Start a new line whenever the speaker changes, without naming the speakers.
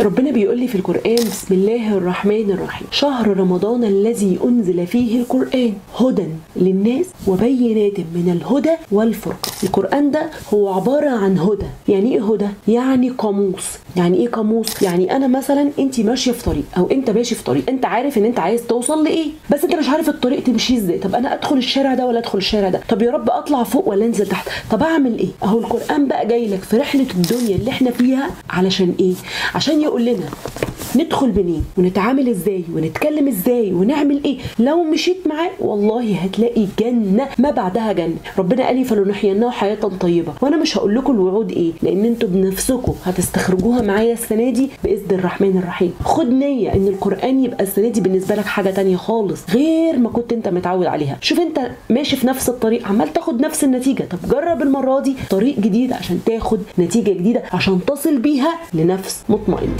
ربنا بيقول لي في القرآن بسم الله الرحمن الرحيم. شهر رمضان الذي أنزل فيه القرآن هدى للناس وبينات من الهدى والفرقة القرآن ده هو عبارة عن هدى. يعني إيه هدى؟ يعني قاموس. يعني إيه قاموس؟ يعني أنا مثلا أنت ماشية في طريق أو أنت ماشي في طريق. أنت عارف إن أنت عايز توصل لإيه. بس أنت مش عارف الطريق تمشي إزاي. طب أنا أدخل الشارع ده ولا أدخل الشارع ده؟ طب يا رب أطلع فوق ولا أنزل تحت؟ طب أعمل إيه؟ أهو القرآن بقى جاي لك في رحلة الدنيا اللي إحنا فيها علشان إيه؟ عشان يقول لنا. ندخل منين ونتعامل إزاي ونتكلم إزاي ونعمل إيه؟ لو مشيت معاه والله هتلاقي جنة ما بعدها جنة. ربنا قال لي فلنحيينه حياة طيبة. وأنا مش هقول لكم الوعود إيه لأن أنتوا بنفسكم هتستخرجوها معايا السنة دي بإذن الرحمن الرحيم. خد نية إن القرآن يبقى السنة دي بالنسبة لك حاجة تانية خالص غير ما كنت أنت متعود عليها. شوف أنت ماشي في نفس الطريق عمال تاخد نفس النتيجة. طب جرب المرة دي طريق جديد عشان تاخد نتيجة جديدة عشان تصل بيها لنفس مطمئنه